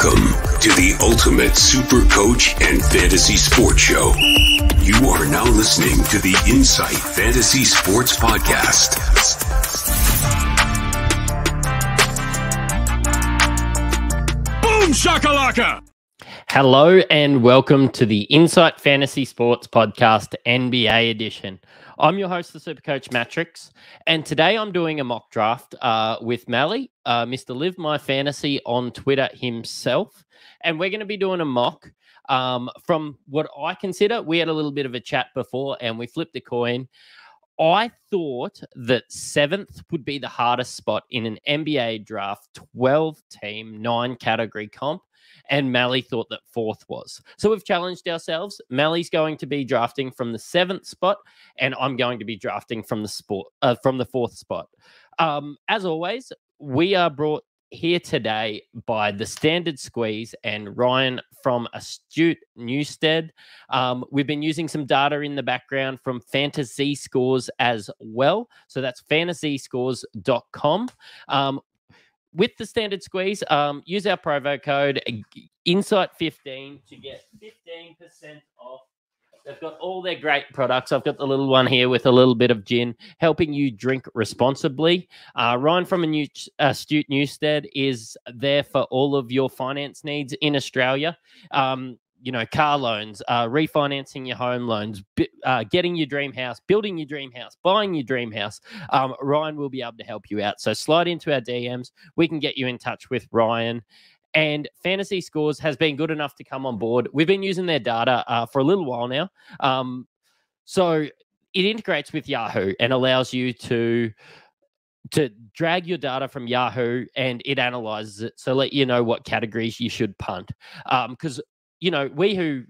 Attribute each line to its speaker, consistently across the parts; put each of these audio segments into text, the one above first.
Speaker 1: Welcome to the Ultimate Super Coach and Fantasy Sports Show. You are now listening to the Insight Fantasy Sports Podcast.
Speaker 2: Boom shakalaka!
Speaker 3: Hello and welcome to the Insight Fantasy Sports Podcast NBA edition. I'm your host, the Super Coach Mattrix, and today I'm doing a mock draft uh, with Malley, uh, Mr. Live My Fantasy on Twitter himself, and we're going to be doing a mock um, from what I consider. We had a little bit of a chat before, and we flipped a coin. I thought that seventh would be the hardest spot in an NBA draft, 12 team, nine category comp and Malley thought that fourth was. So we've challenged ourselves. Malley's going to be drafting from the seventh spot, and I'm going to be drafting from the sport uh, from the fourth spot. Um, as always, we are brought here today by the Standard Squeeze and Ryan from Astute Newstead. Um, we've been using some data in the background from FantaZScores as well. So that's fantazscores.com. Um, with the standard squeeze, um, use our promo code Insight15 to get 15% off. They've got all their great products. I've got the little one here with a little bit of gin, helping you drink responsibly. Uh, Ryan from a new, Astute Newstead is there for all of your finance needs in Australia. Um, you know, car loans, uh, refinancing your home loans, uh, getting your dream house, building your dream house, buying your dream house, um, Ryan will be able to help you out. So slide into our DMs. We can get you in touch with Ryan. And FantaZScores has been good enough to come on board. We've been using their data uh, for a little while now. Um, so it integrates with Yahoo and allows you to to drag your data from Yahoo and it analyzes it. So let you know what categories you should punt. Because um, you know, we who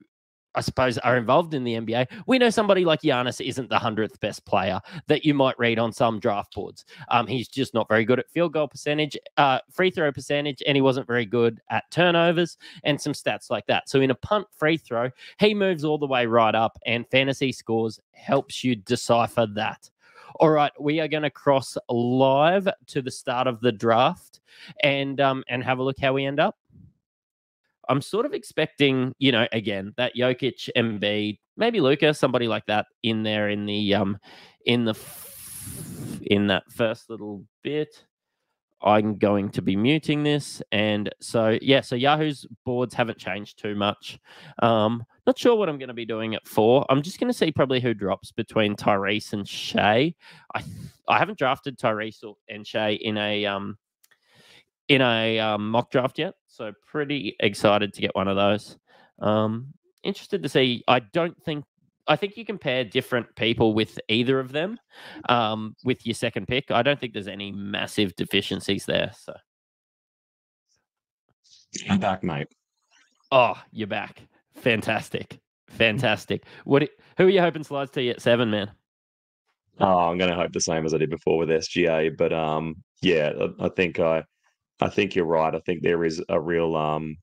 Speaker 3: I suppose are involved in the NBA, we know somebody like Giannis isn't the hundredth best player that you might read on some draft boards. Um, he's just not very good at field goal percentage, uh, free throw percentage, and he wasn't very good at turnovers and some stats like that. So in a punt free throw, he moves all the way right up, and FantaZScores helps you decipher that. All right, we are going to cross live to the start of the draft and um, and have a look how we end up. I'm sort of expecting, you know, again that Jokic, Embiid, maybe Luka, somebody like that in there in the um in the in that first little bit. I'm going to be muting this, and so yeah, so Yahoo's boards haven't changed too much. Um, not sure what I'm going to be doing it for. I'm just going to see probably who drops between Tyrese and Shai. I I haven't drafted Tyrese and Shai in a um in a um, mock draft yet, so pretty excited to get one of those. Um, interested to see. I don't think. I think you compare different people with either of them um, with your second pick. I don't think there's any massive deficiencies there. So
Speaker 4: I'm back, mate.
Speaker 3: Oh, you're back. Fantastic. Fantastic. What? Who are you hoping slides to you at seven, man?
Speaker 4: Oh, I'm going to hope the same as I did before with SGA, but um, yeah, I, I think I I think you're right. I think there is a real um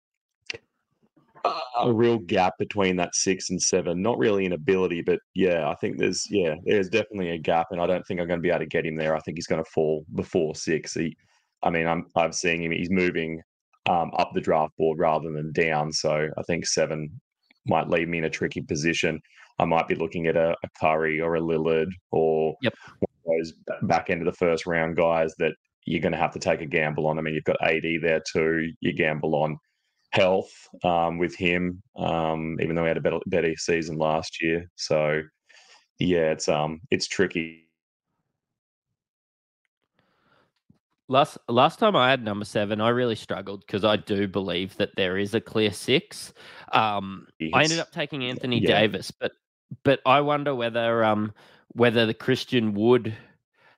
Speaker 4: a real gap between that six and seven. Not really in ability, but yeah, I think there's yeah, there's definitely a gap, and I don't think I'm going to be able to get him there. I think he's going to fall before six. He, I mean, I'm I'm seeing him. He's moving um, up the draft board rather than down. So I think seven might leave me in a tricky position. I might be looking at a, a Curry or a Lillard or
Speaker 3: yep.
Speaker 4: those back end of the first round guys that you're going to have to take a gamble on. I mean, you've got AD there too. You gamble on health um, with him, um, even though he had a better, better season last year. So, yeah, it's um, it's tricky.
Speaker 3: Last last time I had number seven, I really struggled because I do believe that there is a clear six. Um, I ended up taking Anthony yeah. Davis, but but I wonder whether um whether the Christian Wood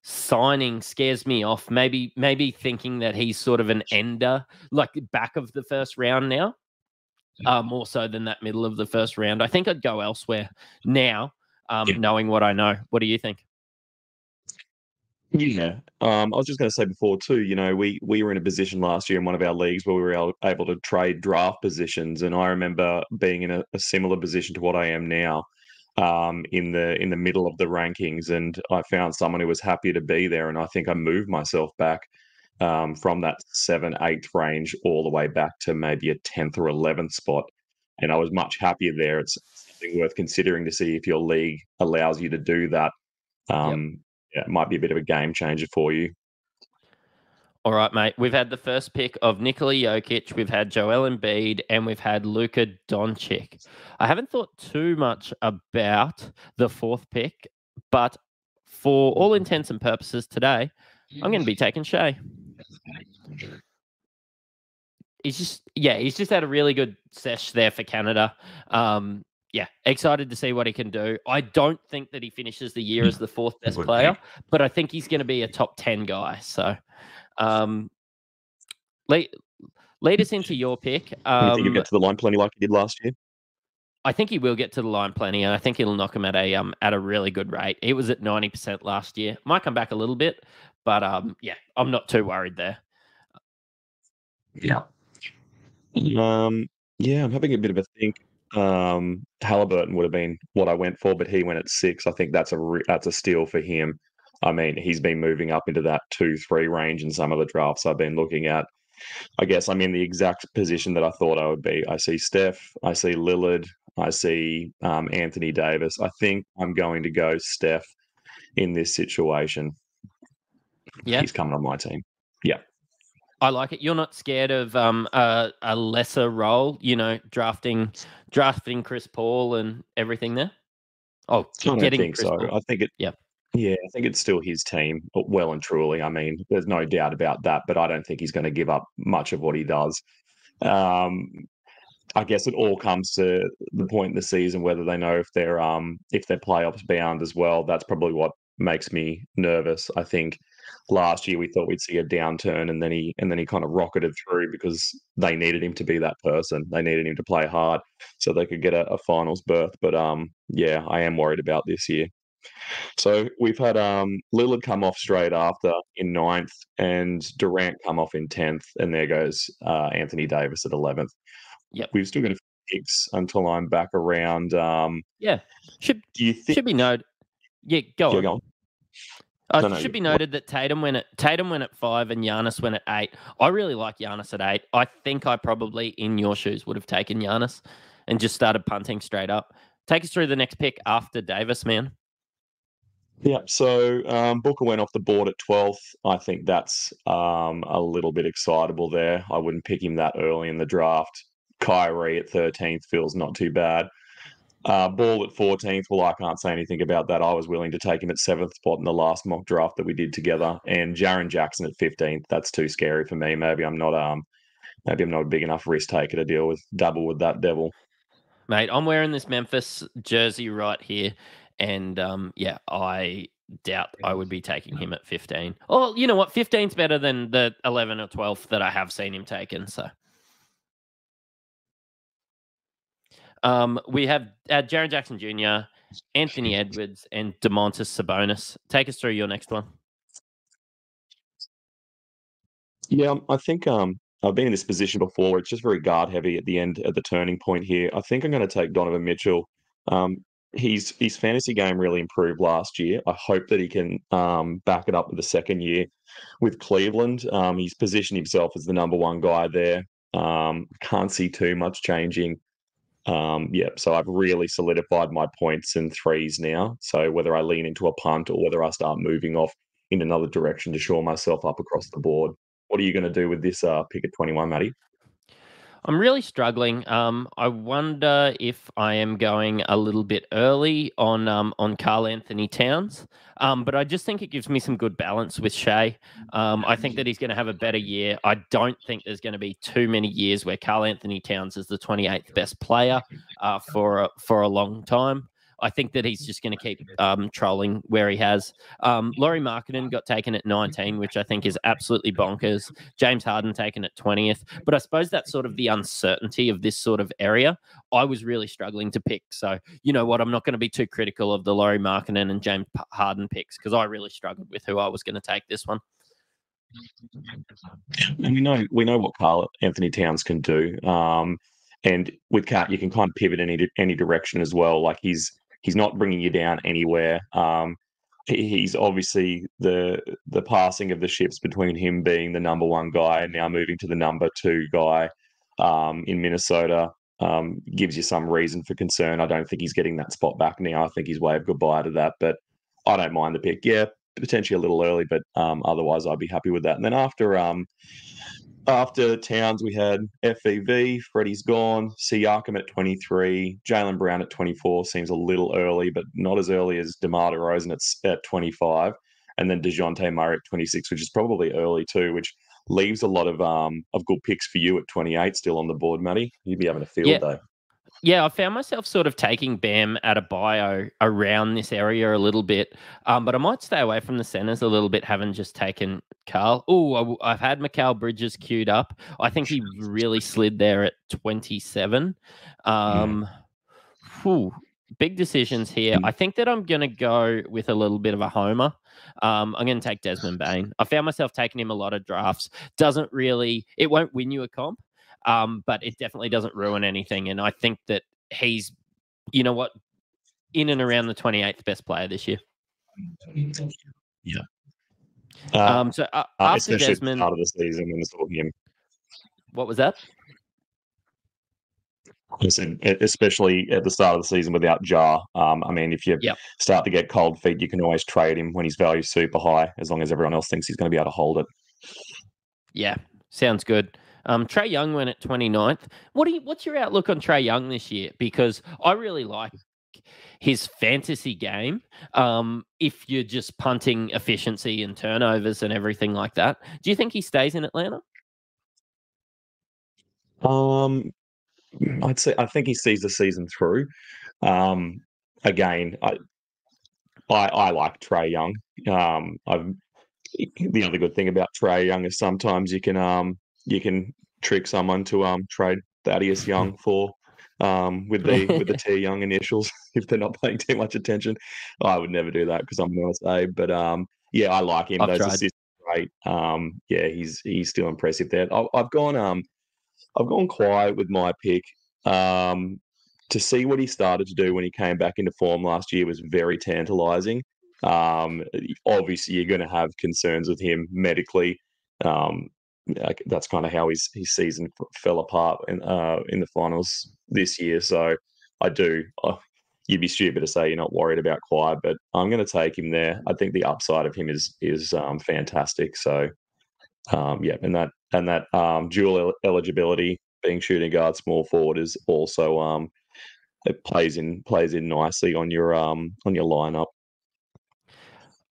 Speaker 3: signing scares me off. Maybe maybe thinking that he's sort of an ender, like back of the first round now, uh, more so than that middle of the first round. I think I'd go elsewhere now, um, yeah. knowing what I know. What do you think?
Speaker 4: Yeah, um, I was just going to say before too. You know, we we were in a position last year in one of our leagues where we were able to trade draft positions, and I remember being in a, a similar position to what I am now um, in the in the middle of the rankings, and I found someone who was happy to be there, and I think I moved myself back um, from that seven, eighth range all the way back to maybe a 10th or 11th spot. And I was much happier there. It's something worth considering to see if your league allows you to do that. Um, yeah, it might be a bit of a game changer for you.
Speaker 3: All right, mate. We've had the first pick of Nikola Jokic, we've had Joel Embiid, and we've had Luka Doncic. I haven't thought too much about the fourth pick, but for all intents and purposes today, I'm going to be taking Shai. He's just, yeah, he's just had a really good sesh there for Canada. Um, yeah, excited to see what he can do. I don't think that he finishes the year as the fourth best player, but I think he's going to be a top 10 guy. So, um, lead, lead us into your pick. Um,
Speaker 4: you think you get to the line plenty like you did last year?
Speaker 3: I think he will get to the line plenty, and I think he'll knock him at a um at a really good rate. He was at ninety percent last year. Might come back a little bit, but um yeah, I'm not too worried there.
Speaker 4: Yeah. Um. Yeah, I'm having a bit of a think. Um, Halliburton would have been what I went for, but he went at six. I think that's a re- that's a steal for him. I mean, he's been moving up into that two, three range in some of the drafts I've been looking at. I guess I'm in the exact position that I thought I would be. I see Steph, I see Lillard, I see um, Anthony Davis. I think I'm going to go Steph in this situation.
Speaker 3: Yeah,
Speaker 4: he's coming on my team. Yeah.
Speaker 3: I like it. You're not scared of um, a, a lesser role, you know, drafting drafting Chris Paul and everything there. Oh,
Speaker 4: I don't
Speaker 3: getting
Speaker 4: think
Speaker 3: Chris
Speaker 4: so.
Speaker 3: Paul.
Speaker 4: I think it.
Speaker 3: Yeah.
Speaker 4: Yeah, I think it's still his team, well and truly. I mean, there's no doubt about that. But I don't think he's going to give up much of what he does. Um, I guess it all comes to the point in the season whether they know if they're um if they're playoffs bound as well. That's probably what makes me nervous. I think last year we thought we'd see a downturn and then he and then he kind of rocketed through because they needed him to be that person. They needed him to play hard so they could get a, a finals berth. But um yeah, I am worried about this year. So we've had um Lillard come off straight after in ninth and Durant come off in tenth, and there goes uh, Anthony Davis at eleventh.
Speaker 3: Yep.
Speaker 4: We've still got a few picks until I'm back around. Um,
Speaker 3: Yeah, should
Speaker 4: do you think?
Speaker 3: should be noted. Yeah, go
Speaker 4: Yeah,
Speaker 3: on.
Speaker 4: go on.
Speaker 3: Uh,
Speaker 4: No, no,
Speaker 3: should be noted that Tatum went at Tatum went at five and Giannis went at eight. I really like Giannis at eight. I think I probably in your shoes would have taken Giannis and just started punting straight up. Take us through the next pick after Davis, man.
Speaker 4: Yeah, so um, Booker went off the board at 12th. I think that's um, a little bit excitable there. I wouldn't pick him that early in the draft. Kyrie at 13th feels not too bad. Uh, Ball at 14th, well, I can't say anything about that. I was willing to take him at seventh spot in the last mock draft that we did together. And Jaren Jackson at 15th, that's too scary for me. Maybe I'm not um, maybe I'm not a big enough risk taker to deal with double with that devil.
Speaker 3: Mate, I'm wearing this Memphis jersey right here. And um, yeah, I doubt I would be taking him at 15. Oh, you know what? 15's better than the 11 or 12 that I have seen him taken. So um, we have uh, Jaren Jackson Jr., Anthony Edwards, and Domantas Sabonis. Take us through your next one.
Speaker 4: Yeah, um, I think um, I've been in this position before. It's just very guard heavy at the end, at the turning point here. I think I'm going to take Donovan Mitchell. Um, he's his fantasy game really improved last year. I hope that he can um, back it up with the second year with Cleveland. Um, he's positioned himself as the number one guy there. Um, can't see too much changing. Um, yeah, so I've really solidified my points in threes now. So whether I lean into a punt or whether I start moving off in another direction to shore myself up across the board. What are you going to do with this uh, pick at 21, Matty?
Speaker 3: I'm really struggling. Um, I wonder if I am going a little bit early on um, on Karl-Anthony Towns, um, but I just think it gives me some good balance with Shai. Um, I think that he's going to have a better year. I don't think there's going to be too many years where Karl-Anthony Towns is the 28th best player uh, for a, for a long time. I think that he's just going to keep um, trolling where he has. Um, Lauri Markkanen got taken at 19, which I think is absolutely bonkers. James Harden taken at 20th. But I suppose that's sort of the uncertainty of this sort of area. I was really struggling to pick. So, you know what? I'm not going to be too critical of the Lauri Markkanen and James Harden picks because I really struggled with who I was going to take this one.
Speaker 4: And we know we know what Carl Anthony Towns can do. Um, and with KAT, you can kind of pivot any any direction as well. Like he's he's not bringing you down anywhere. Um, he's obviously the the passing of the ships between him being the number one guy and now moving to the number two guy um, in Minnesota um, gives you some reason for concern. I don't think he's getting that spot back now. I think he's waved goodbye to that, but I don't mind the pick. Yeah, potentially a little early, but um, otherwise I'd be happy with that. And then after um, after Towns, we had FEV, Freddie's gone, Siakam at 23, Jaylen Brown at 24 seems a little early, but not as early as DeMar DeRozan at, at 25, and then DeJounte Murray at 26, which is probably early too, which leaves a lot of um of good picks for you at 28 still on the board, Matty. You'd be having a field
Speaker 3: Yeah.
Speaker 4: day.
Speaker 3: Yeah, I found myself sort of taking Bam Adebayo around this area a little bit, um, but I might stay away from the centers a little bit, having just taken Karl. Oh, I've had Mikal Bridges queued up. I think he really slid there at 27. Um, whew, big decisions here.
Speaker 4: Mm.
Speaker 3: I think that I'm going to go with a little bit of a homer. Um, I'm going to take Desmond Bane. I found myself taking him a lot of drafts. Doesn't really, it won't win you a comp, um, but it definitely doesn't ruin anything. And I think that he's, you know what, in and around the 28th best player this year.
Speaker 4: Uh,
Speaker 3: Um, so uh,
Speaker 4: uh,
Speaker 3: after Desmond,
Speaker 4: start of the season when it's all him.
Speaker 3: what was that?
Speaker 4: Listen, especially at the start of the season without Ja. Um, I mean, if you
Speaker 3: Yep.
Speaker 4: start to get cold feet, you can always trade him when his value's super high, as long as everyone else thinks he's going to be able to hold it.
Speaker 3: Yeah, sounds good. Um, Trae Young went at 29th. What do you, what's your outlook on Trae Young this year? Because I really like his fantasy game. Um, if you're just punting efficiency and turnovers and everything like that, do you think he stays in Atlanta?
Speaker 4: Um, I'd say I think he sees the season through. Um, again, I, I I like Trae Young. Um, I've the other good thing about Trey Young is sometimes you can um you can trick someone to um trade Thaddeus Young for um with the with the T Young initials if they're not paying too much attention. I would never do that because I'm an USA, but um yeah, I like him.
Speaker 3: I've
Speaker 4: Those
Speaker 3: tried.
Speaker 4: assists are great. Um yeah, he's he's still impressive there. I, I've gone um I've gone quiet with my pick. Um, to see what he started to do when he came back into form last year was very tantalizing. Um, obviously, you're going to have concerns with him medically. Um, that's kind of how his his season fell apart in uh, in the finals this year. So I do. Uh, you'd be stupid to say you're not worried about Kawhi, but I'm going to take him there. I think the upside of him is is um, fantastic. So um, yeah, and that and that um, dual el- eligibility, being shooting guard, small forward, is also um, it plays in plays in nicely on your um on your lineup.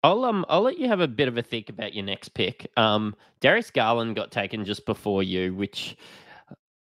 Speaker 3: I'll um I'll let you have a bit of a think about your next pick. Um, Darius Garland got taken just before you, which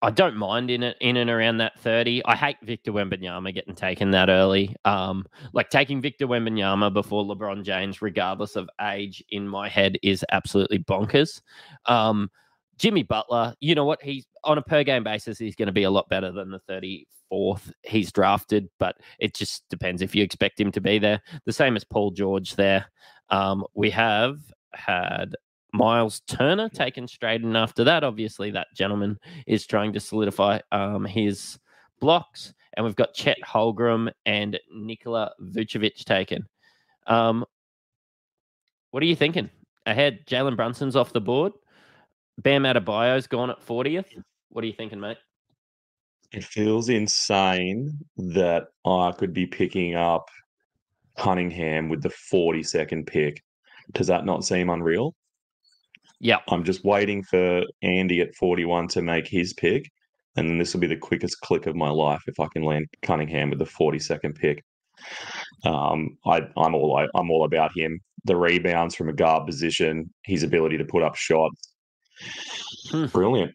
Speaker 3: I don't mind in it in and around that thirty. I hate Victor Wembanyama getting taken that early. Um, like taking Victor Wembanyama before LeBron James, regardless of age, in my head is absolutely bonkers. Um, Jimmy Butler, you know what? He's on a per game basis, he's going to be a lot better than the 34th he's drafted, but it just depends if you expect him to be there. The same as Paul George there. Um, we have had Miles Turner taken straight and after that. Obviously, that gentleman is trying to solidify um, his blocks. And we've got Chet Holmgren and Nikola Vucevic taken. Um, what are you thinking? Ahead, Jalen Brunson's off the board. Bam Adebayo's gone at 40th. What are you thinking, mate?
Speaker 4: It feels insane that I could be picking up Cunningham with the 42nd pick. Does that not seem unreal?
Speaker 3: Yeah.
Speaker 4: I'm just waiting for Andy at 41 to make his pick. And then this will be the quickest click of my life if I can land Cunningham with the 42nd pick. Um, I, I'm all I, I'm all about him. The rebounds from a guard position, his ability to put up shots,
Speaker 3: Hmm.
Speaker 4: brilliant.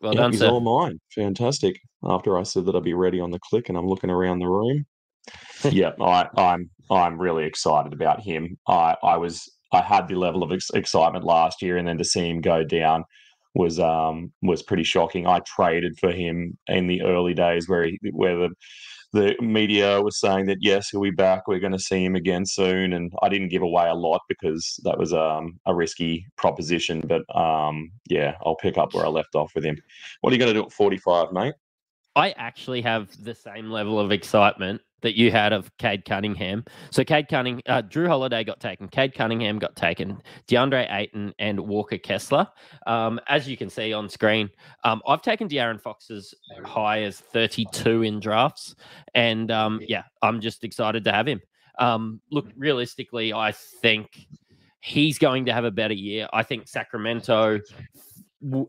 Speaker 3: Well
Speaker 4: Yeah,
Speaker 3: done,
Speaker 4: he's
Speaker 3: sir.
Speaker 4: all mine. Fantastic. After I said that I'd be ready on the click, and I'm looking around the room. Yeah, I, I'm I'm really excited about him. I I was I had the level of ex- excitement last year, and then to see him go down was um was pretty shocking. I traded for him in the early days where he where the the media was saying that yes, he'll be back. We're going to see him again soon, and I didn't give away a lot because that was um, a risky proposition. But um, yeah, I'll pick up where I left off with him. What are you going to do at forty-five, mate?
Speaker 3: I actually have the same level of excitement that you had of Cade Cunningham. So Cade Cunningham, uh, Jrue Holiday got taken, Cade Cunningham got taken, DeAndre Ayton and Walker Kessler. Um, as you can see on screen, um, I've taken De'Aaron Fox as high as 32 in drafts, and um, yeah, I'm just excited to have him. Um, look, realistically, I think he's going to have a better year. I think Sacramento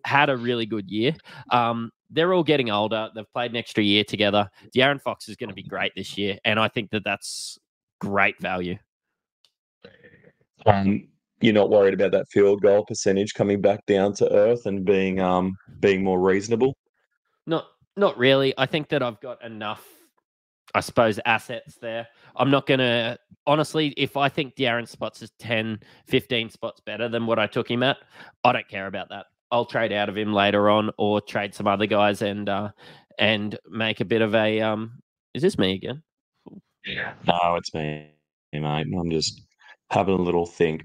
Speaker 3: had a really good year. Um, they're all getting older. They've played an extra year together. De'Aaron Fox is going to be great this year, and I think that that's great value.
Speaker 4: Um, you're not worried about that field goal percentage coming back down to earth and being um being more reasonable.
Speaker 3: Not not really. I think that I've got enough, I suppose, assets there. I'm not going to, honestly, if I think De'Aaron spots is 10, 15 spots better than what I took him at, I don't care about that. I'll trade out of him later on or trade some other guys and uh, and make a bit of a um is this me again?
Speaker 4: No, it's me, mate. I'm just having a little think.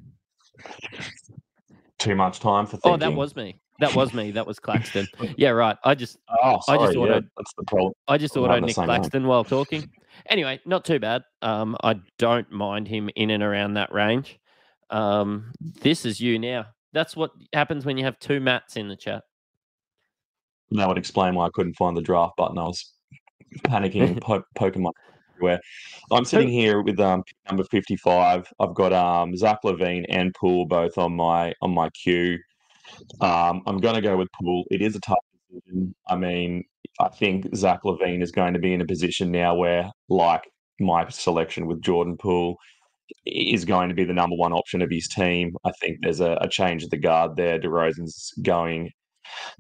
Speaker 4: Too much time for thinking.
Speaker 3: Oh, that was me. That was me. That was Claxton. yeah, right. I just
Speaker 4: oh, sorry,
Speaker 3: I just auto,
Speaker 4: yeah, that's the problem.
Speaker 3: I just auto Nick Claxton while talking. Anyway, not too bad. Um, I don't mind him in and around that range. Um, this is you now. That's what happens when you have two mats in the chat.
Speaker 4: That would explain why I couldn't find the draft button. I was panicking, po- poking my everywhere. I'm sitting here with um, number 55. I've got um, Zach LaVine and Poole both on my on my queue. Um, I'm going to go with Poole. It is a tough decision. I mean, I think Zach LaVine is going to be in a position now where, like my selection with Jordan Poole, is going to be the number one option of his team. I think there's a, a change of the guard there. DeRozan's going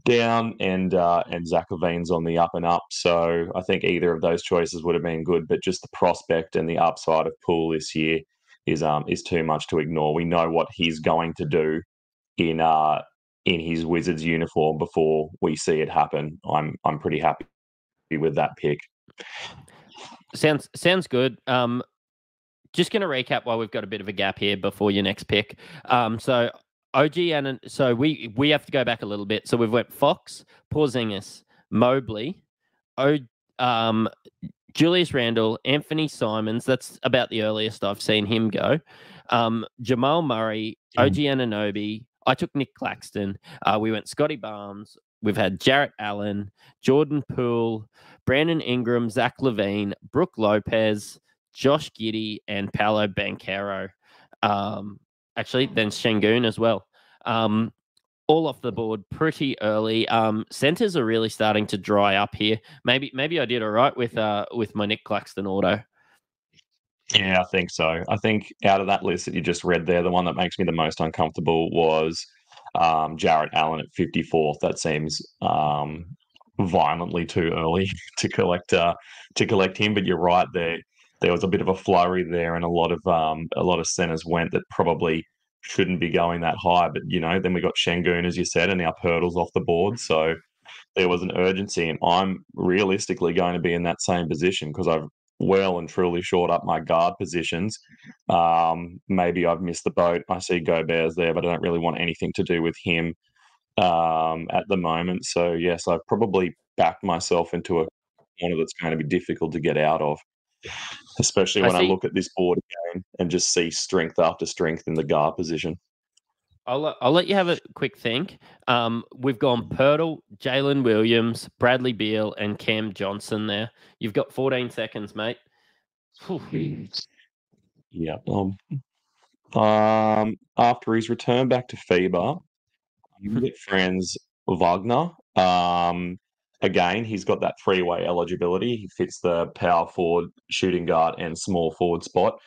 Speaker 4: down, and uh, and Zach LaVine's on the up and up. So I think either of those choices would have been good, but just the prospect and the upside of Poole this year is um is too much to ignore. We know what he's going to do in uh in his Wizards uniform before we see it happen. I'm I'm pretty happy with that pick.
Speaker 3: Sounds sounds good. Um, just going to recap while we've got a bit of a gap here before your next pick. Um, so OG and so we we have to go back a little bit. So we've went Fox, Porzingis, Mobley, O, um, Julius Randle, Anthony Simons. That's about the earliest I've seen him go. Um, Jamal Murray, OG Anunoby. I took Nick Claxton. Uh, we went Scottie Barnes. We've had Jarrett Allen, Jordan Poole, Brandon Ingram, Zach LaVine, Brook Lopez, Josh Giddey, and Paolo Banchero. Um, actually, then Sengun as well. Um, all off the board pretty early. Um, centers are really starting to dry up here. Maybe maybe I did all right with uh with my Nick Claxton auto.
Speaker 4: Yeah, I think so. I think out of that list that you just read there, the one that makes me the most uncomfortable was um, Jarrett Allen at 54th. That seems um, violently too early to collect uh, to collect him. But you're right there there was a bit of a flurry there, and a lot of um, a lot of centers went that probably shouldn't be going that high. But you know, then we got Sengun, as you said, and our Poeltl's off the board, so there was an urgency, and I'm realistically going to be in that same position because I've well and truly short up my guard positions. Um, maybe I've missed the boat. I see Gobert's there, but I don't really want anything to do with him um, at the moment. So yes, I've probably backed myself into a corner that's going to be difficult to get out of especially when I, I, look at this board again and just see strength after strength in the guard position.
Speaker 3: I'll, I'll let you have a quick think. Um, we've gone Poeltl, Jalen Williams, Bradley Beal, and Cam Johnson there. You've got 14 seconds, mate.
Speaker 4: yeah. Um, um, after his return back to FIBA, you get Franz Wagner. Um, again, he's got that three way eligibility. He fits the power forward, shooting guard, and small forward spot.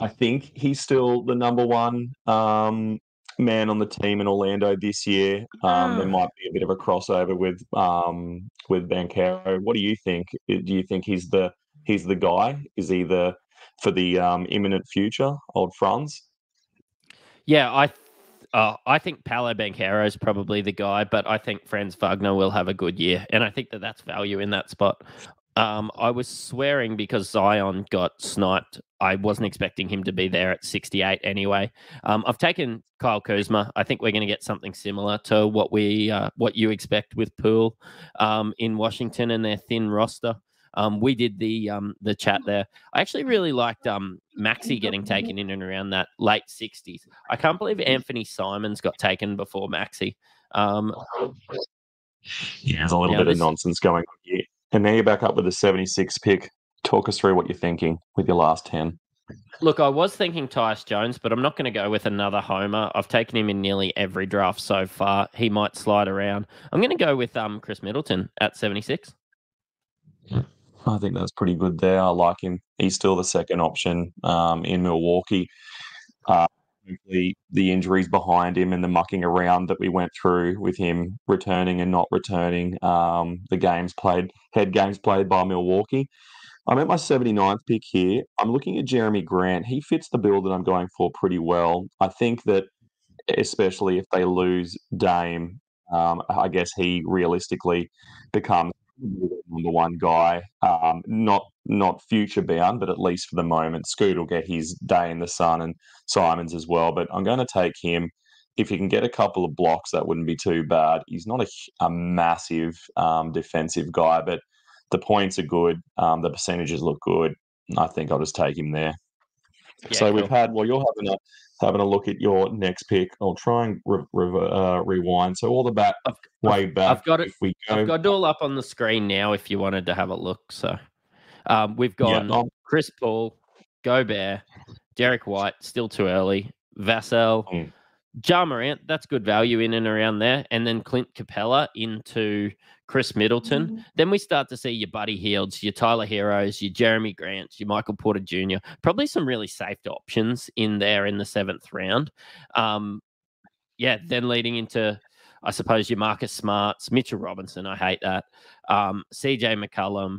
Speaker 4: I think he's still the number one um, man on the team in Orlando this year. Um, there ah. might be a bit of a crossover with um, with Banchero. What do you think? Do you think he's the he's the guy? Is he the for the um, imminent future, old Franz?
Speaker 3: Yeah, I uh, I think Paolo Banchero is probably the guy, but I think Franz Wagner will have a good year, and I think that that's value in that spot. Um, I was swearing because Zion got sniped. I wasn't expecting him to be there at 68 anyway. Um, I've taken Kyle Kuzma. I think we're going to get something similar to what we uh, what you expect with Poole um, in Washington and their thin roster. Um, we did the um, the chat there. I actually really liked um, Maxi getting taken in and around that late sixties. I can't believe Anthony Simons got taken before Maxi. Um,
Speaker 4: yeah, there's a little
Speaker 3: Now
Speaker 4: bit
Speaker 3: this-
Speaker 4: of nonsense going on here. And now you're back up with the 76 pick. Talk us through what you're thinking with your last 10.
Speaker 3: Look, I was thinking Tyus Jones, but I'm not going to go with another homer. I've taken him in nearly every draft so far. He might slide around. I'm going to go with um Khris Middleton at 76.
Speaker 4: I think that's pretty good there. I like him. He's still the second option um, in Milwaukee. Uh, the injuries behind him and the mucking around that we went through with him returning and not returning, um, the games played, head games played by Milwaukee. I'm at my 79th pick here. I'm looking at Jerami Grant. He fits the bill that I'm going for pretty well. I think that, especially if they lose Dame, um, I guess he realistically becomes number one guy. Um, not not future bound, but at least for the moment, Scoot will get his day in the sun and Simons as well. But I'm going to take him. If he can get a couple of blocks, that wouldn't be too bad. He's not a, a massive um, defensive guy, but the points are good. Um, the percentages look good. I think I'll just take him there.
Speaker 3: Yeah,
Speaker 4: so we've had well, you're having a having a look at your next pick. I'll try and re- re- uh, rewind. So all the back
Speaker 3: I've-
Speaker 4: way back.
Speaker 3: I've got it-
Speaker 4: If we go,
Speaker 3: I've got it all up on the screen now if you wanted to have a look. So um, we've
Speaker 4: yeah,
Speaker 3: gone
Speaker 4: I'll-
Speaker 3: Chris Paul, Gobert, Derrick White, still too early, Vassell,
Speaker 4: Mm.
Speaker 3: Ja Morant, that's good value in and around there. And then Clint Capela into Khris Middleton. Then we start to see your Buddy Hields, your Tyler Herros, your Jerami Grants, your Michael Porter Jr. Probably some really safe options in there in the seventh round. Um, yeah, then leading into, I suppose, your Marcus Smarts, Mitchell Robinson. I hate that. Um, CJ McCollum,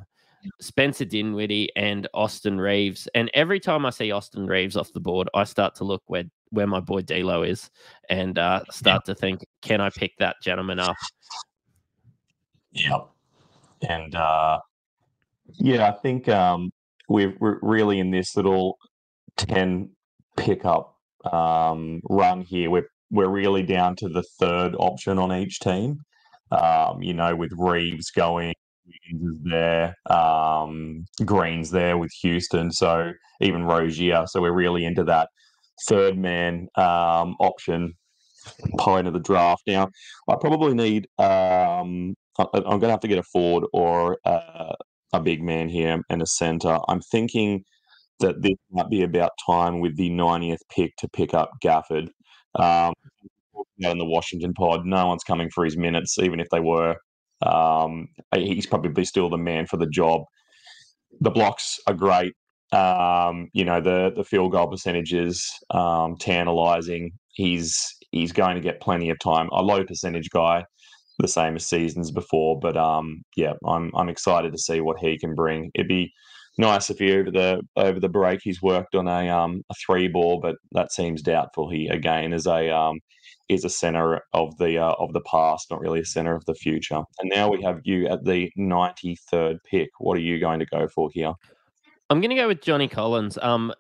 Speaker 3: Spencer Dinwiddie, and Austin Reaves. And every time I see Austin Reaves off the board, I start to look where where my boy D'Lo is, and uh, start to think, can I pick that gentleman up?
Speaker 4: Yeah. And uh, yeah, I think um, we're, we're really in this little 10 pickup um, run here. We're, we're really down to the third option on each team. Um, you know, with Reaves going, Wiggins is there, um, Green's there with Houston, so even Rozier. So we're really into that third man um, option point of the draft. Now, I probably need um, I- I'm going to have to get a forward or a big man here and a centre. I'm thinking that this might be about time with the 90th pick to pick up Gafford. Um, in the Washington pod, no one's coming for his minutes, even if they were. Um, he's probably still the man for the job. The blocks are great. Um, you know the the field goal percentages, um, tantalising. He's he's going to get plenty of time. A low percentage guy, the same as seasons before. But um, yeah, I'm I'm excited to see what he can bring. It'd be nice if he over the over the break he's worked on a um a three ball, but that seems doubtful. He again is a um is a center of the uh, of the past, not really a center of the future. And now we have you at the 93rd pick. What are you going to go for here?
Speaker 3: I'm going to go with Johnny Collins. Um,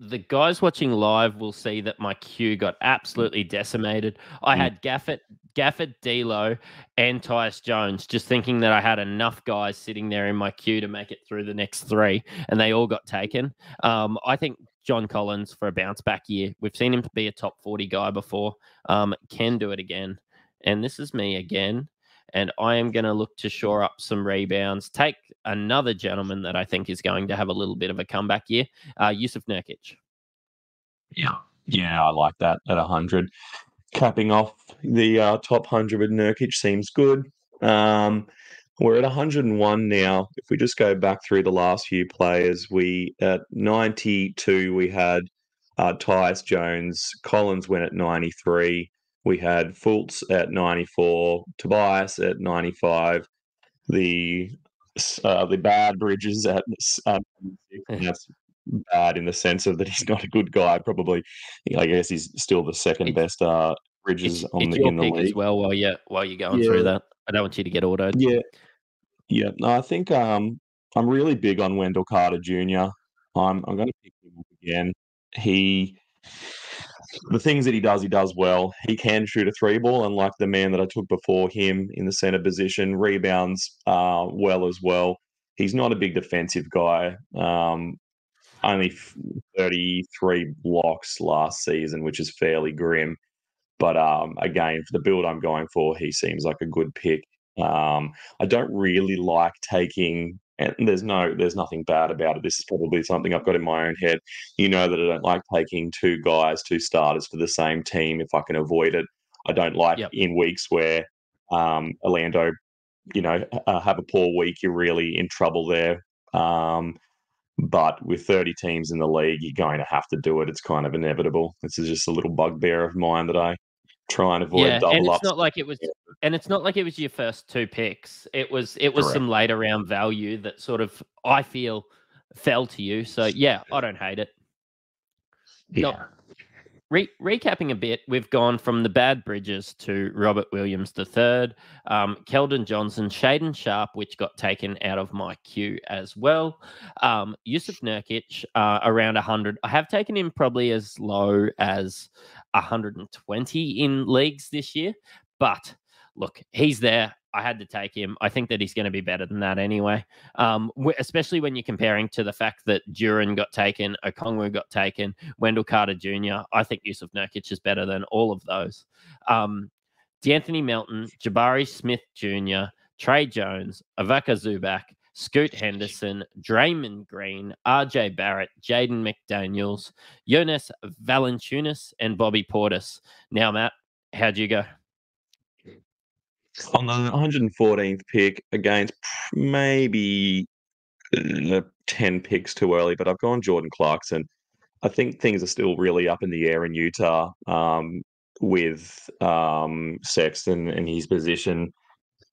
Speaker 3: the guys watching live will see that my queue got absolutely decimated. I
Speaker 4: Mm.
Speaker 3: had Gafford, Gafford, D'Lo, and Tyus Jones, just thinking that I had enough guys sitting there in my queue to make it through the next three, and they all got taken. Um, I think John Collins for a bounce back year. We've seen him be a top 40 guy before. Um, can do it again. And this is me again. And I am going to look to shore up some rebounds. Take another gentleman that I think is going to have a little bit of a comeback year, uh, Jusuf Nurkic.
Speaker 4: Yeah, yeah, I like that at 100. Capping off the uh, top 100 with Nurkic seems good. Um, we're at 101 now. If we just go back through the last few players, we at 92 we had uh, Tyus Jones, Collins went at 93. We had Fultz at 94, Tobias at 95. The uh, the bad Bridges at 96, and that's bad in the sense of that he's not a good guy. Probably, I guess he's still the second
Speaker 3: It's-
Speaker 4: best uh, Bridges
Speaker 3: It's,
Speaker 4: on
Speaker 3: it's
Speaker 4: the in the league.
Speaker 3: as well while you're while you're going
Speaker 4: Yeah.
Speaker 3: through that. I don't want you to get autoed.
Speaker 4: Yeah, yeah. No, I think um, I'm really big on Wendell Carter Jr. I'm I'm going to pick him up again. He, the things that he does, he does well. He can shoot a three ball, unlike the man that I took before him in the center position. Rebounds uh, well as well. he's not a big defensive guy. Um, only 33 blocks last season, which is fairly grim. But um, again, for the build I'm going for, he seems like a good pick. Um, I don't really like taking, and there's no, there's nothing bad about it. This is probably something I've got in my own head. You know that I don't like taking two guys, two starters for the same team if I can avoid it. I don't like yep. in weeks where um, Orlando, you know, uh, have a poor week. You're really in trouble there. Um, but with 30 teams in the league, you're going to have to do it. It's kind of inevitable. This is just a little bugbear of mine that I try and avoid yeah, double
Speaker 3: and it's
Speaker 4: ups.
Speaker 3: not like it was and it's not like it was your first two picks it was it was Correct. some later round value that sort of i feel fell to you so yeah i don't hate it
Speaker 4: yeah
Speaker 3: Re- recapping a bit, we've gone from the bad bridges to Robert Williams III, um, Keldon Johnson, Shaedon Sharpe, which got taken out of my queue as well. Um, Jusuf Nurkic, uh, around 100. I have taken him probably as low as 120 in leagues this year, but look, he's there. I had to take him. I think that he's going to be better than that anyway. Um, especially when you're comparing to the fact that Duren got taken, Okongwu got taken, Wendell Carter Jr. I think Jusuf Nurkic is better than all of those. Um, De'Anthony Melton, Jabari Smith Jr., Tre Jones, Ivica Zubac, Scoot Henderson, Draymond Green, RJ Barrett, Jaden McDaniels, Jonas Valanciunas, and Bobby Portis. Now, Matt, how'd you go?
Speaker 4: On the 114th pick against maybe uh, 10 picks too early, but I've gone Jordan Clarkson. I think things are still really up in the air in Utah um, with um, Sexton and his position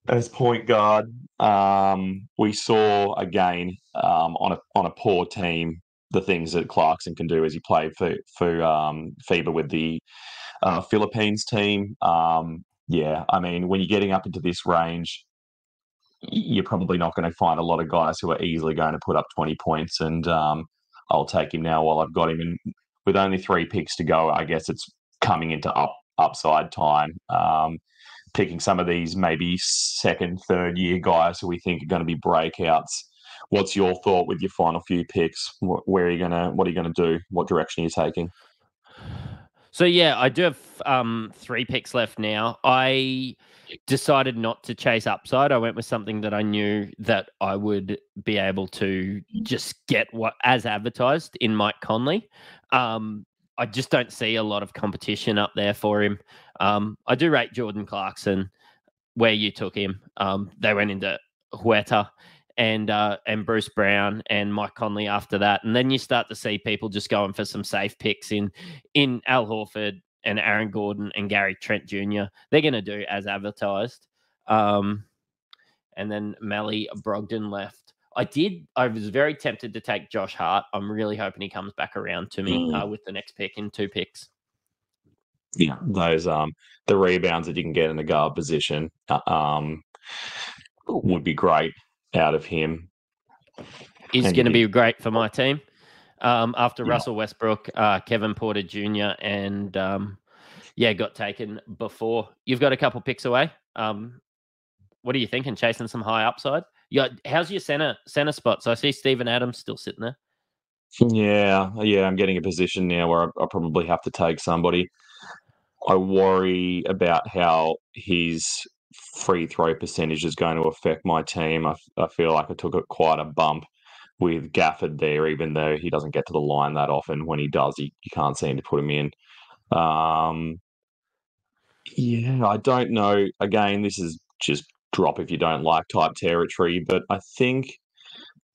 Speaker 4: as point guard. Um, we saw again um, on a on a poor team the things that Clarkson can do as he played for for um, FIBA with the uh, Philippines team. Um, yeah, I mean, when you're getting up into this range, you're probably not going to find a lot of guys who are easily going to put up 20 points. And um, I'll take him now while I've got him. And with only three picks to go, I guess it's coming into up upside time. Um, picking some of these maybe second, third year guys who we think are going to be breakouts. What's your thought with your final few picks? Where are you gonna? What are you going to do? What direction are you taking?
Speaker 3: So yeah, I do have um, three picks left now. I decided not to chase upside. I went with something that I knew that I would be able to just get what as advertised in Mike Conley. Um, I just don't see a lot of competition up there for him. Um, I do rate Jordan Clarkson where you took him. Um, they went into Huerter and uh, and Bruce Brown and Mike Conley after that, and then you start to see people just going for some safe picks in in Al Horford and Aaron Gordon and Gary Trent Jr. They're going to do as advertised, um, and then Malcolm Brogdon left. I did. I was very tempted to take Josh Hart. I'm really hoping he comes back around to me mm. uh, with the next pick in two picks.
Speaker 4: Yeah, those um the rebounds that you can get in the guard position uh, um would be great out of him.
Speaker 3: is going to be great for my team. Um, after yeah. Russell Westbrook, uh, Kevin Porter Jr., and um, yeah, got taken before. You've got a couple picks away. Um, what are you thinking? Chasing some high upside? Yeah. How's your center center spots? I see Steven Adams still sitting there.
Speaker 4: Yeah, yeah. I'm getting a position now where I, I probably have to take somebody. I worry about how his free throw percentage is going to affect my team. I, I feel like I took it quite a bump with Gafford there, even though he doesn't get to the line that often. When he does, you, you can't seem to put him in. Um, yeah, I don't know. Again, this is just drop if you don't like type territory, but I think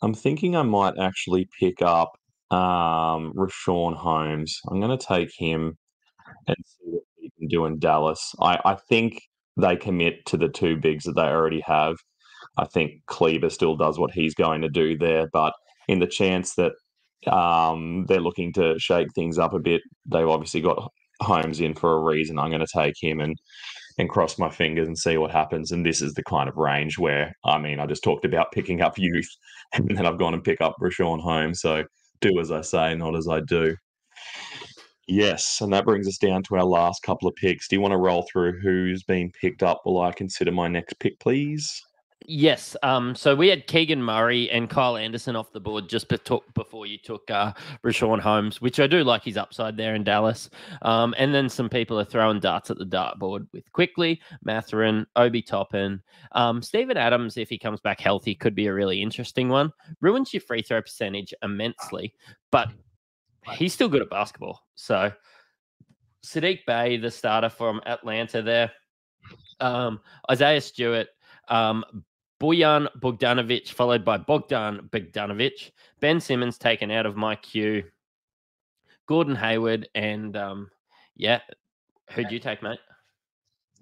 Speaker 4: I'm thinking I might actually pick up um, Richaun Holmes. I'm going to take him and see what he can do in Dallas. I, I think they commit to the two bigs that they already have. I think Kleber still does what he's going to do there, but in the chance that um, they're looking to shake things up a bit, they've obviously got Holmes in for a reason. I'm going to take him and and cross my fingers and see what happens. And this is the kind of range where, I mean, I just talked about picking up youth, and then I've gone and pick up Richaun Holmes. So do as I say, not as I do. Yes, and that brings us down to our last couple of picks. Do you want to roll through who's been picked up Will I consider my next pick, please?
Speaker 3: Yes. Um, so we had Keegan Murray and Kyle Anderson off the board just before you took uh, Richaun Holmes, which I do like his upside there in Dallas. Um, and then some people are throwing darts at the dartboard with Quickley, Mathurin, Obi Toppin. Um, Steven Adams, if he comes back healthy, could be a really interesting one. Ruins your free throw percentage immensely, but he's still good at basketball. So Saddiq Bey, the starter from Atlanta there. Um, Isaiah Stewart, um, Bojan Bogdanovic, followed by Bogdan Bogdanovic. Ben Simmons taken out of my queue. Gordon Hayward, and um, yeah, who'd you take, mate?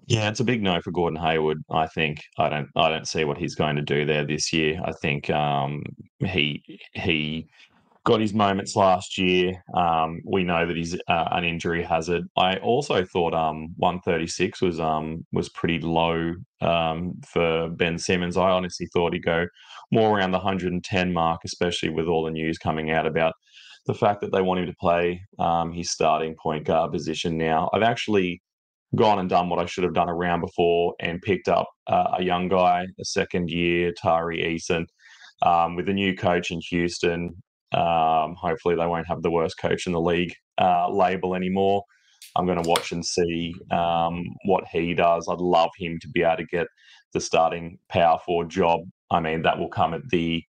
Speaker 4: Yeah, it's a big no for Gordon Hayward. I think I don't I don't see what he's going to do there this year. I think um, he he got his moments last year. Um, we know that he's uh, an injury hazard. I also thought um, 136 was um, was pretty low um, for Ben Simmons. I honestly thought he'd go more around the 110 mark, especially with all the news coming out about the fact that they want him to play um, his starting point guard position now. I've actually gone and done what I should have done a round before and picked up uh, a young guy, a second year, Tari Eason. Um, with the new coach in Houston, um, hopefully, they won't have the worst coach in the league uh, label anymore. I'm going to watch and see um, what he does. I'd love him to be able to get the starting power forward job. I mean, that will come at the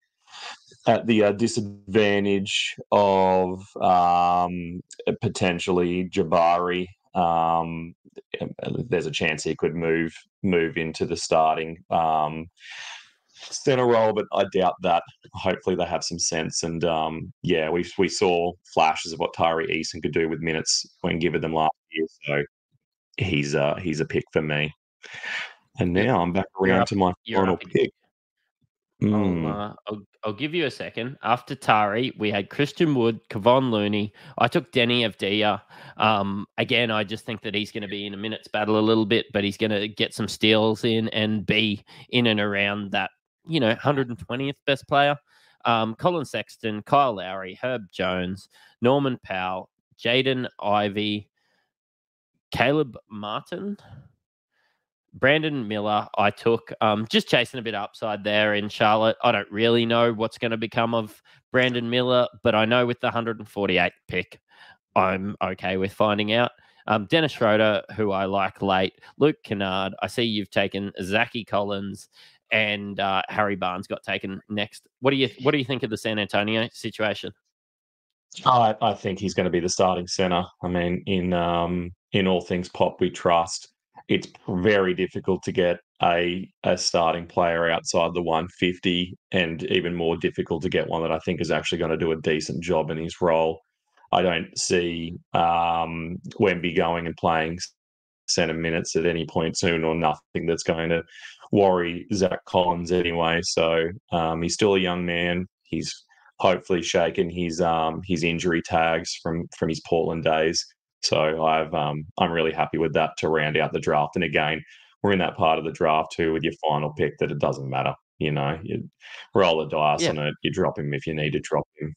Speaker 4: at the uh, disadvantage of um, potentially Jabari. Um, there's a chance he could move move into the starting um, center role, but I doubt that. Hopefully, they have some sense. And um, yeah, we we saw flashes of what Tari Eason could do with minutes when given them last year. So he's uh he's a pick for me. And now I'm back around to my final pick.
Speaker 3: Mm. I'll, uh, I'll, I'll, give you a second. After Tari, we had Christian Wood, Kevon Looney. I took Deni Avdija. Um, again, I just think that he's going to be in a minutes battle a little bit, but he's going to get some steals in and be in and around that you know, 120th best player. Um, Collin Sexton, Kyle Lowry, Herb Jones, Norman Powell, Jaden Ivey, Caleb Martin, Brandon Miller. I took um, just chasing a bit upside there in Charlotte. I don't really know what's going to become of Brandon Miller, but I know with the 148th pick, I'm okay with finding out. Um, Dennis Schroeder, who I like late, Luke Kennard. I see you've taken Zachy Collins and uh, Harry Barnes got taken next. What do you What do you think of the San Antonio situation?
Speaker 4: I, I think he's going to be the starting center. I mean, in um, in all things pop, we trust. It's very difficult to get a a starting player outside the 150, and even more difficult to get one that I think is actually going to do a decent job in his role. I don't see um, Wemby going and playing center minutes at any point soon, or nothing that's going to worry Zach Collins anyway. So um, he's still a young man. He's hopefully shaken his um, his injury tags from from his Portland days. So I've um, I'm really happy with that to round out the draft. And again, we're in that part of the draft too with your final pick that it doesn't matter. You know, you roll the dice yeah. on it. You drop him if you need to drop him.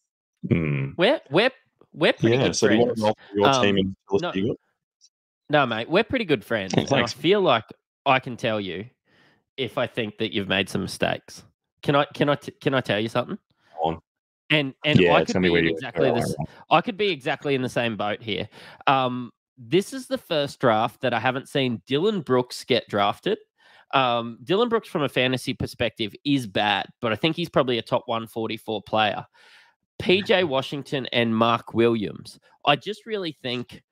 Speaker 3: Mm. We're we're we're pretty yeah, good so friends. You your um, team in no, no, mate, we're pretty good friends. and I feel like I can tell you if I think that you've made some mistakes. Can I can I t- can I tell you something?
Speaker 4: On.
Speaker 3: And and yeah, I could be exactly this. I could be exactly in the same boat here. Um, this is the first draft that I haven't seen Dillon Brooks get drafted. Um, Dillon Brooks, from a fantasy perspective, is bad, but I think he's probably a top 144 player. PJ Washington and Mark Williams. I just really think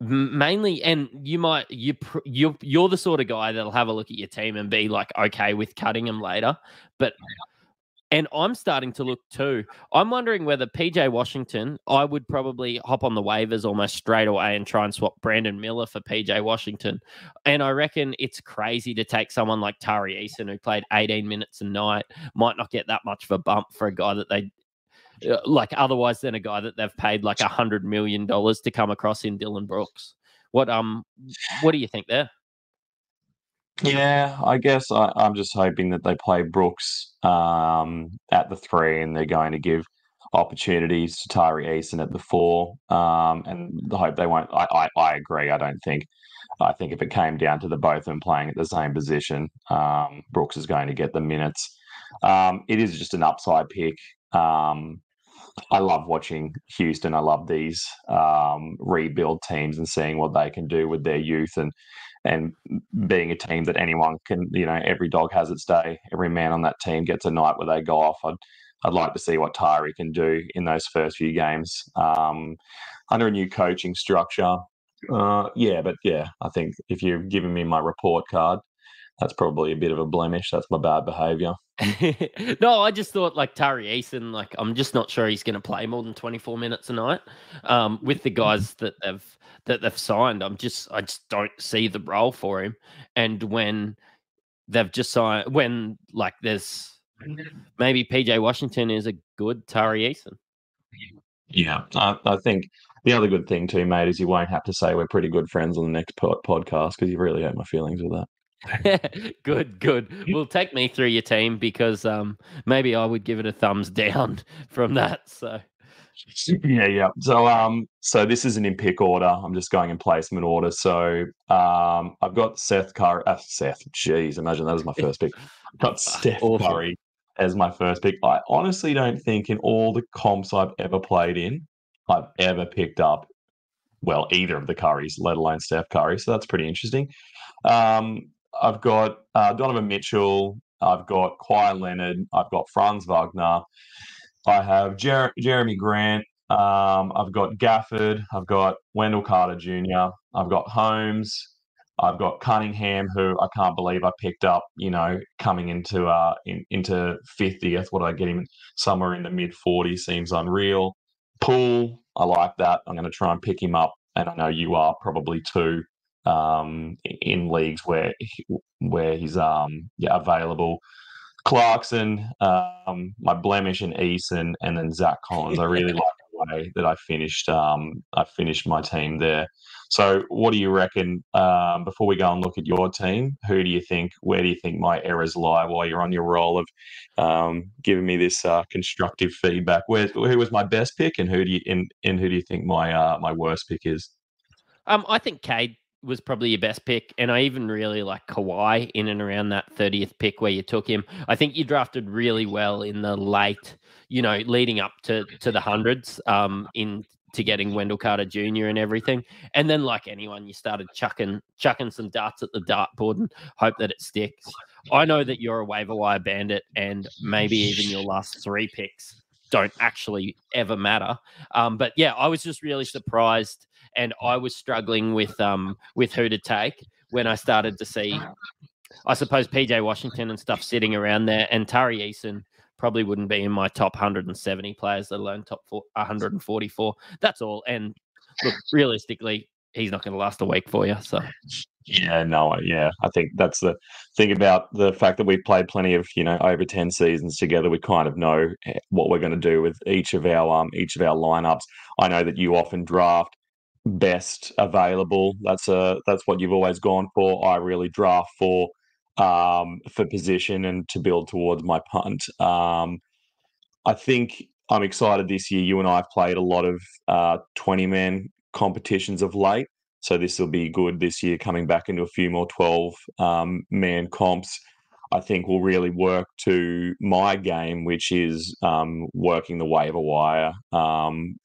Speaker 3: mainly and you might you you're you're the sort of guy that'll have a look at your team and be like okay with cutting them later but and I'm starting to look too. I'm wondering whether PJ Washington, I would probably hop on the waivers almost straight away and try and swap Brandon Miller for PJ Washington. And I reckon it's crazy to take someone like Tari Eason, who played 18 minutes a night, might not get that much of a bump for a guy that they like otherwise than a guy that they've paid like a hundred million dollars to come across in Dillon Brooks. What um what do you think there?
Speaker 4: Yeah, I guess I, am just hoping that they play Brooks um, at the three and they're going to give opportunities to Tyree Eason at the four. Um, and the hope they won't. I, I, I agree. I don't think I think if it came down to the both of them playing at the same position, um, Brooks is going to get the minutes. Um, it is just an upside pick. Um, I love watching Houston. I love these um, rebuild teams and seeing what they can do with their youth and and being a team that anyone can, you know, every dog has its day. Every man on that team gets a night where they go off. I'd, I'd like to see what Tyree can do in those first few games um, under a new coaching structure. Uh, yeah, but yeah, I think if you're giving me my report card, that's probably a bit of a blemish. That's my bad behaviour.
Speaker 3: no, I just thought like Tari Eason, like I'm just not sure he's going to play more than 24 minutes a night um, with the guys that they've that they've signed. I'm just I just don't see the role for him. And when they've just signed, when like there's maybe PJ Washington is a good Tari Eason.
Speaker 4: Yeah, I, I, think the other good thing too, mate, is you won't have to say we're pretty good friends on the next po- podcast because you really hurt my feelings with that.
Speaker 3: good, good. Well, take me through your team because um, maybe I would give it a thumbs down from that. So,
Speaker 4: yeah, yeah. So, um, so this isn't in pick order. I'm just going in placement order. So, um, I've got Seth Curry. Uh, Seth, jeez, imagine that as my first pick. I've got Steph awesome. Curry as my first pick. I honestly don't think in all the comps I've ever played in, I've ever picked up well either of the Currys, let alone Steph Curry. So that's pretty interesting. Um, I've got uh, Donovan Mitchell. I've got Kawhi Leonard. I've got Franz Wagner. I have Jer- Jerami Grant. Um, I've got Gafford. I've got Wendell Carter Jr. I've got Holmes. I've got Cunningham, who I can't believe I picked up. You know, coming into uh in, into fiftieth. What I get him somewhere in the mid 40s? Seems unreal. Poole, I like that. I'm going to try and pick him up, and I know you are probably too um, in leagues where where he's um, yeah, available. Clarkson, um, my blemish in Eason, and then Zach Collins. I really like the way that I finished. Um, I finished my team there. So, what do you reckon? Um, before we go and look at your team, who do you think? Where do you think my errors lie while you're on your roll of um, giving me this uh, constructive feedback? Where who was my best pick, and who do you and, and who do you think my uh, my worst pick is?
Speaker 3: Um, I think Cade was probably your best pick, and I even really like Kawhi in and around that 30th pick where you took him. I think you drafted really well in the late, you know, leading up to to the hundreds, um, in to getting Wendell Carter Jr. and everything. And then, like anyone, you started chucking chucking some darts at the dartboard and hope that it sticks. I know that you're a waiver wire bandit, and maybe even your last three picks don't actually ever matter. Um, but yeah, I was just really surprised and I was struggling with um with who to take when I started to see, I suppose PJ Washington and stuff sitting around there, and Tari Eason probably wouldn't be in my top 170 players, let alone top 144. That's all. And look, realistically, he's not going to last a week for you. So.
Speaker 4: Yeah, no, yeah. I think that's the thing about the fact that we've played plenty of, you know, over 10 seasons together. We kind of know eh, what we're going to do with each of our um each of our lineups. I know that you often draft best available. That's a that's what you've always gone for. I really draft for um, for position and to build towards my punt. Um, I think I'm excited this year. You and I have played a lot of uh, 20 man competitions of late, so this will be good this year. Coming back into a few more 12 um, man comps. I think will really work to my game, which is um, working the waiver wire, um,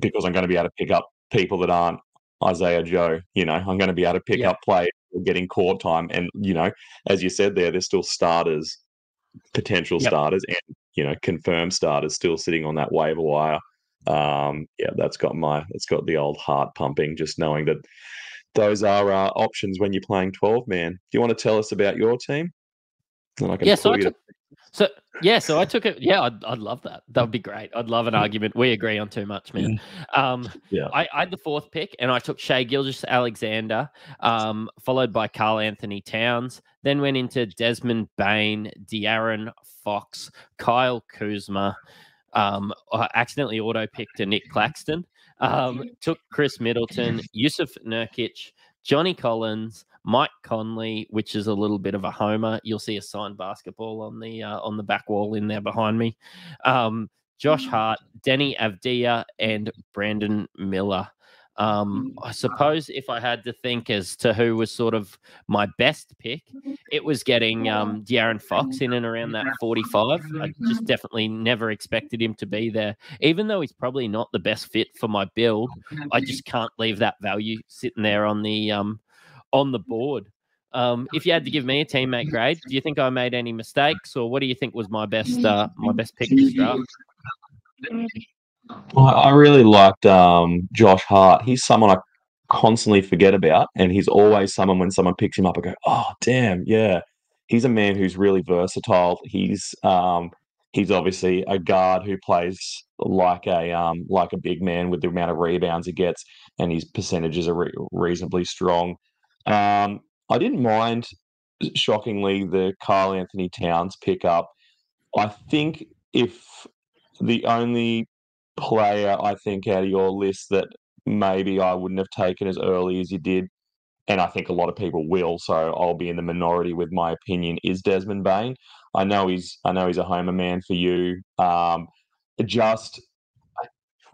Speaker 4: because I'm going to be able to pick up people that aren't Isaiah Joe. You know, I'm going to be able to pick yeah. up play getting court time, and you know, as you said there, they're still starters, potential yep. starters, and you know, confirmed starters still sitting on that waiver wire. Um, yeah, that's got my that's got the old heart pumping just knowing that those are uh, options when you're playing 12 man. Do you want to tell us about your team?
Speaker 3: And I can yeah, so I took, so yeah, so I took it. Yeah, I'd, I'd love that. That would be great. I'd love an argument. We agree on too much, man. Um, yeah, I, I, had the fourth pick, and I took Shai Gilgeous-Alexander, um, followed by Karl-Anthony Towns. Then went into Desmond Bane, De'Aaron Fox, Kyle Kuzma. Um, I accidentally auto picked a Nic Claxton. Um, took Khris Middleton, Jusuf Nurkic, Johnny Collins, Mike Conley, which is a little bit of a homer. You'll see a signed basketball on the uh, on the back wall in there behind me. Um, Josh mm. Hart, Deni Avdija, and Brandon Miller. Um, I suppose if I had to think as to who was sort of my best pick, it was getting um, De'Aaron Fox in and around that 45. I just definitely never expected him to be there, even though he's probably not the best fit for my build. I just can't leave that value sitting there on the um, on the board. Um, if you had to give me a teammate grade, do you think I made any mistakes, or what do you think was my best uh, my best pick this draft?
Speaker 4: I really liked um, Josh Hart. He's someone I constantly forget about, and he's always someone when someone picks him up, I go, "Oh, damn, yeah." He's a man who's really versatile. He's um, he's obviously a guard who plays like a um, like a big man with the amount of rebounds he gets, and his percentages are re- reasonably strong. Um, I didn't mind, shockingly, the Karl-Anthony Towns pickup. I think if the only player I think out of your list that maybe I wouldn't have taken as early as you did, and I think a lot of people will, so I'll be in the minority with my opinion, is Desmond Bane. I know he's I know he's a homer man for you. Um, just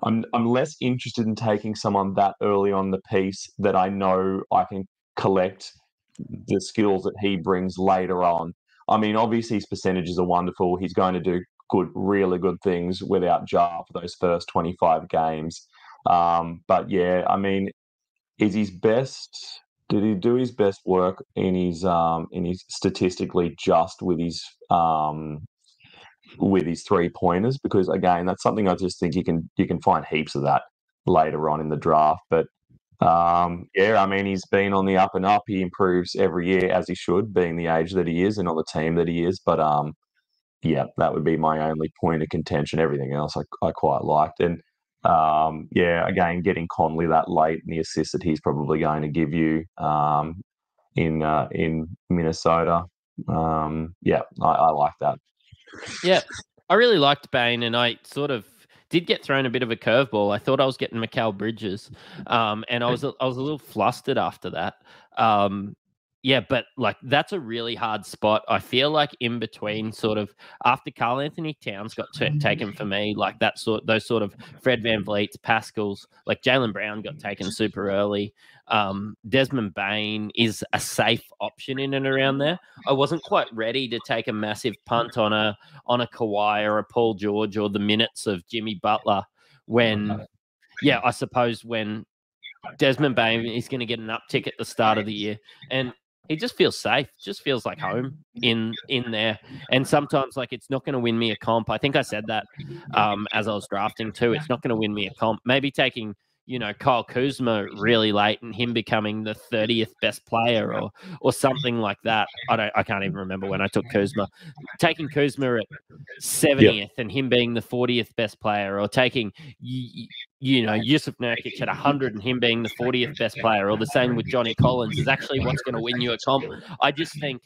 Speaker 4: I'm I'm less interested in taking someone that early on the piece that I know I can collect the skills that he brings later on. I mean, obviously his percentages are wonderful. He's going to do good, really good things without Ja for those first 25 games. Um, but yeah, I mean, is his best? Did he do his best work in his um, in his statistically just with his um, with his three pointers? Because again, that's something I just think you can you can find heaps of that later on in the draft. But um, yeah, I mean, he's been on the up and up. He improves every year as he should, being the age that he is and on the team that he is. But um, yeah, that would be my only point of contention. Everything else I, I quite liked. And um, yeah, again, getting Conley that late and the assist that he's probably going to give you um, in uh, in Minnesota. Um, yeah, I, I like that.
Speaker 3: Yeah, I really liked Bane, and I sort of did get thrown a bit of a curveball. I thought I was getting Mikal Bridges, um, and I was I was a little flustered after that. Um, yeah, but like that's a really hard spot. I feel like in between, sort of after Karl-Anthony Towns got t- taken for me, like that sort, those sort of Fred VanVleet's, Pascals, like Jaylen Brown got taken super early. Um, Desmond Bane is a safe option in and around there. I wasn't quite ready to take a massive punt on a on a Kawhi or a Paul George or the minutes of Jimmy Butler when, yeah, I suppose when Desmond Bane is going to get an uptick at the start of the year. And he just feels safe, just feels like home in in there. And sometimes like it's not going to win me a comp. I think I said that um, as I was drafting too. It's not going to win me a comp. Maybe taking you know Kyle Kuzma really late and him becoming the 30th best player or or something like that. I don't I can't even remember when I took Kuzma. Taking Kuzma at 70th yep. and him being the 40th best player or taking you, you know Jusuf Nurkic at 100 and him being the 40th best player or the same with Johnny Collins is actually what's going to win you a comp. I just think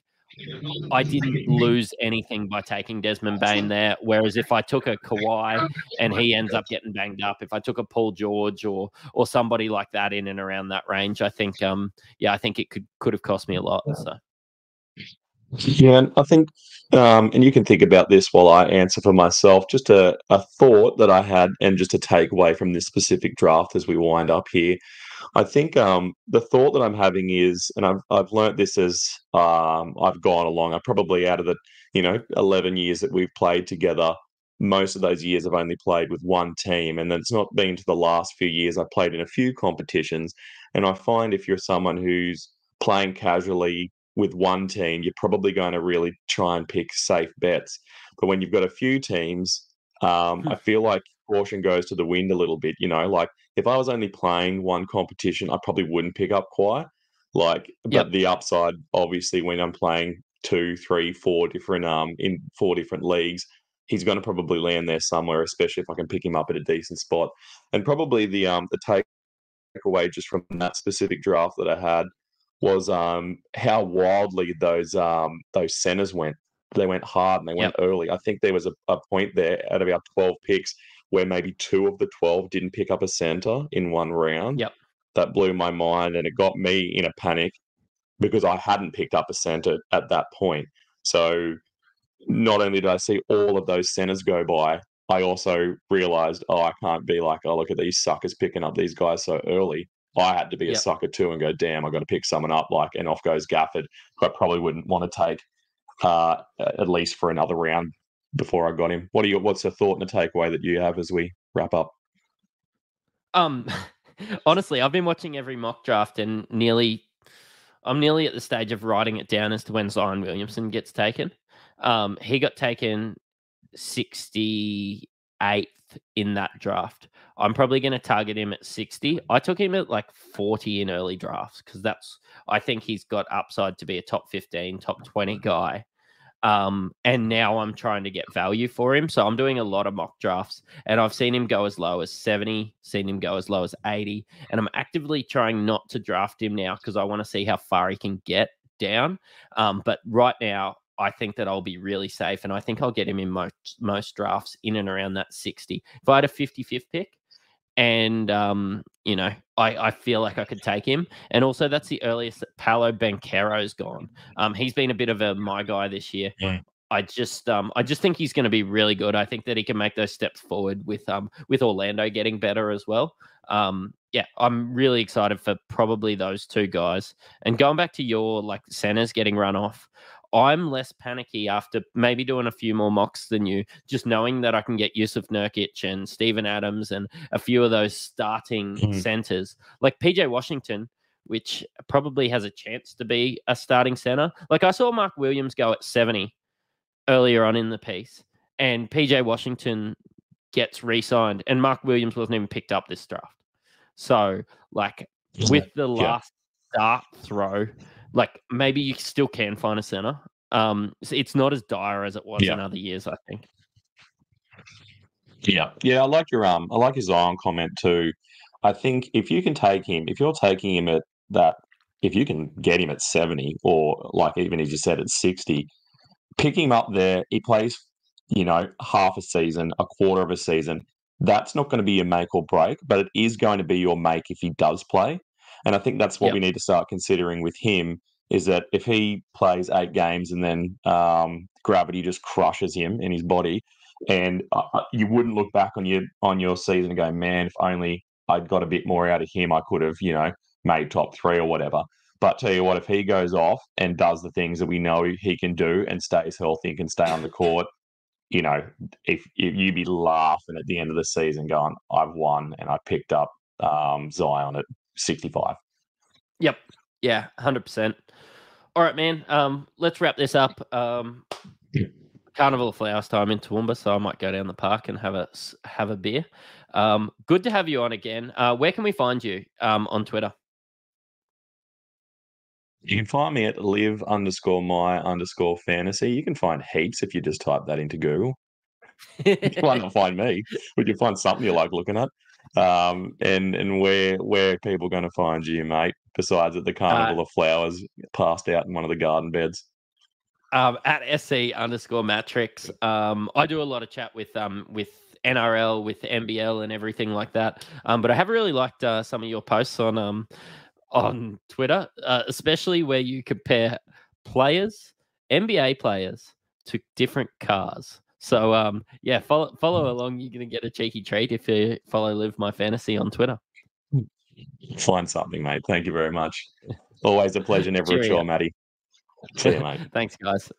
Speaker 3: I didn't lose anything by taking Desmond Bane there. Whereas if I took a Kawhi and he ends up getting banged up, if I took a Paul George or or somebody like that in and around that range, I think um yeah, I think it could could have cost me a lot. So
Speaker 4: yeah, I think, um, and you can think about this while I answer for myself. Just a, a thought that I had, and just a takeaway from this specific draft as we wind up here. I think um, the thought that I'm having is, and I've I've learnt this as um, I've gone along. I probably out of the you know 11 years that we've played together, most of those years I've only played with one team, and then it's not been to the last few years. I've played in a few competitions, and I find if you're someone who's playing casually with one team, you're probably going to really try and pick safe bets. But when you've got a few teams, um, hmm. I feel like caution goes to the wind a little bit. You know, like if I was only playing one competition, I probably wouldn't pick up quite. Like, but yep. the upside, obviously, when I'm playing two, three, four different um in four different leagues, he's going to probably land there somewhere, especially if I can pick him up at a decent spot. And probably the um the takeaway just from that specific draft that I had was um how wildly those um those centers went. They went hard and they went yep. early. I think there was a, a point there out of our 12 picks where maybe two of the 12 didn't pick up a center in one round.
Speaker 3: Yep.
Speaker 4: That blew my mind and it got me in a panic because I hadn't picked up a center at that point. So not only did I see all of those centers go by, I also realized, oh, I can't be like, oh, look at these suckers picking up these guys so early. I had to be
Speaker 3: Yep.
Speaker 4: a sucker too and go, damn, I got to pick someone up. Like, and off goes Gafford. who I probably wouldn't want to take uh, at least for another round before I got him. What are you? What's the thought and the takeaway that you have as we wrap up?
Speaker 3: Um, honestly, I've been watching every mock draft and nearly, I'm nearly at the stage of writing it down as to when Zion Williamson gets taken. Um, he got taken 68th in that draft. I'm probably going to target him at 60. I took him at like 40 in early drafts because that's, I think he's got upside to be a top 15, top 20 guy. Um, and now I'm trying to get value for him. So I'm doing a lot of mock drafts and I've seen him go as low as 70, seen him go as low as 80. And I'm actively trying not to draft him now because I want to see how far he can get down. Um, but right now, I think that I'll be really safe and I think I'll get him in most most drafts in and around that 60. If I had a 55th pick and um, you know, I, I feel like I could take him. And also that's the earliest that Paolo Banchero's gone. Um, he's been a bit of a my guy this year.
Speaker 4: Yeah.
Speaker 3: I just um I just think he's going to be really good. I think that he can make those steps forward with um with Orlando getting better as well. Um yeah, I'm really excited for probably those two guys. And going back to your like centers getting run off, I'm less panicky after maybe doing a few more mocks than you, just knowing that I can get Jusuf Nurkic and Steven Adams and a few of those starting
Speaker 4: Mhm.
Speaker 3: centers. Like PJ Washington, which probably has a chance to be a starting center. Like I saw Mark Williams go at 70 earlier on in the piece, and PJ Washington gets re-signed, and Mark Williams wasn't even picked up this draft. So, like with the
Speaker 4: Yeah.
Speaker 3: last start throw, like maybe you still can find a center. Um, it's not as dire as it was
Speaker 4: Yeah.
Speaker 3: in other years, I think.
Speaker 4: Yeah, yeah, I like your um, I like his Zion comment too. I think if you can take him, if you're taking him at that, if you can get him at seventy or like even as you said at sixty, pick him up there. He plays, you know, half a season, a quarter of a season. That's not going to be your make or break, but it is going to be your make if he does play. And I think that's what
Speaker 3: Yep.
Speaker 4: we need to start considering with him is that if he plays eight games and then um, gravity just crushes him in his body, and uh, uh, you wouldn't look back on your on your season and go, man, if only I'd got a bit more out of him, I could have, you know, made top three or whatever. But tell you what, if he goes off and does the things that we know he can do and stays healthy and can stay on the court, you know, if, if you'd be laughing at the end of the season, going, "I've won and I picked up um, Zion at 65."
Speaker 3: Yep. Yeah, hundred percent. All right, man. Um, let's wrap this up. Um, Carnival of Flowers time in Toowoomba, so I might go down the park and have a have a beer. Um, good to have you on again. Uh, where can we find you um, on Twitter?
Speaker 4: You can find me at live underscore my underscore fantasy. You can find heaps if you just type that into Google. you might not find me, but you'll find something you like looking at. Um, and and where where are people going to find you, mate? Besides at the Carnival of Flowers, passed out in one of the garden beds.
Speaker 3: um, at sc underscore matrix. Um, I do a lot of chat with um with NRL, with NBL, and everything like that. Um, but I have really liked uh, some of your posts on um on Twitter, uh, especially where you compare players, NBA players, to different cars. So um yeah, follow follow along. You're gonna get a cheeky treat if you follow Live My Fantasy on Twitter.
Speaker 4: Find something, mate. Thank you very much. Always a pleasure, never a chore, Matty. See you, mate.
Speaker 3: Thanks, guys.